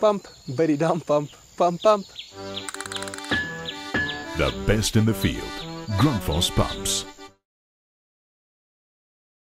Pump, buddy dum pump, pump pump. The best in the field. Grundfos pumps.